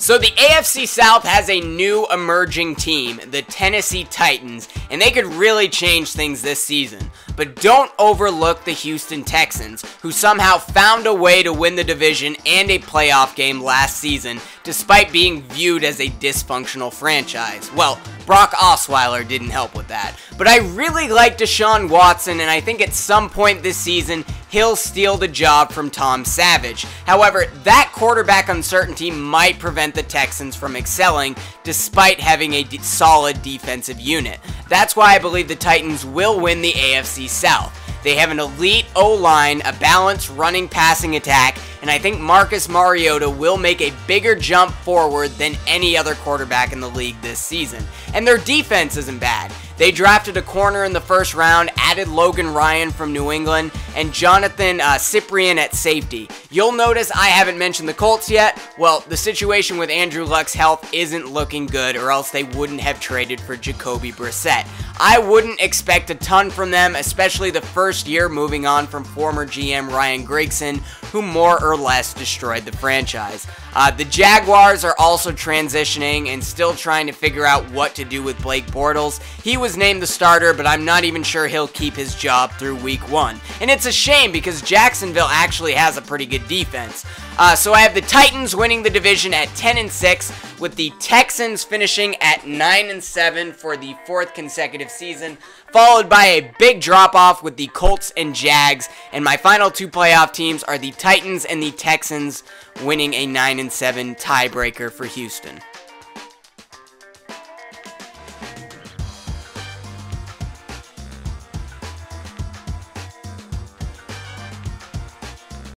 So the AFC South has a new emerging team, the Tennessee Titans, and they could really change things this season. But don't overlook the Houston Texans, who somehow found a way to win the division and a playoff game last season, despite being viewed as a dysfunctional franchise. Well, Brock Osweiler didn't help with that. But I really like Deshaun Watson, and I think at some point this season, he'll steal the job from Tom Savage. However, that quarterback uncertainty might prevent the Texans from excelling despite having a solid defensive unit. That's why I believe the Titans will win the AFC South. They have an elite O line, a balanced running passing attack, and I think Marcus Mariota will make a bigger jump forward than any other quarterback in the league this season. And their defense isn't bad. They drafted a corner in the first round, added Logan Ryan from New England, and Johnathan uh, Cyprien at safety. You'll notice I haven't mentioned the Colts yet. Well, the situation with Andrew Luck's health isn't looking good, or else they wouldn't have traded for Jacoby Brissett. I wouldn't expect a ton from them, especially the first year moving on from former GM Ryan Grigson, who more or less destroyed the franchise. Uh, the Jaguars are also transitioning and still trying to figure out what to do with Blake Bortles. He was named the starter, but I'm not even sure he'll keep his job through week one. And it's a shame because Jacksonville actually has a pretty good defense. Uh, so I have the Titans winning the division at 10 and 6, with the Texans finishing at 9 and 7 for the fourth consecutive season, followed by a big drop off with the Colts and Jags. And my final two playoff teams are the Titans and the Texans, winning a 9 and 7 tiebreaker for Houston.